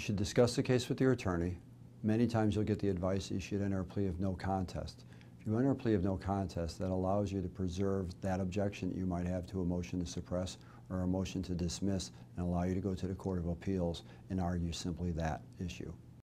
You should discuss the case with your attorney. Many times you'll get the advice that you should enter a plea of no contest. If you enter a plea of no contest, that allows you to preserve that objection that you might have to a motion to suppress or a motion to dismiss and allow you to go to the Court of Appeals and argue simply that issue.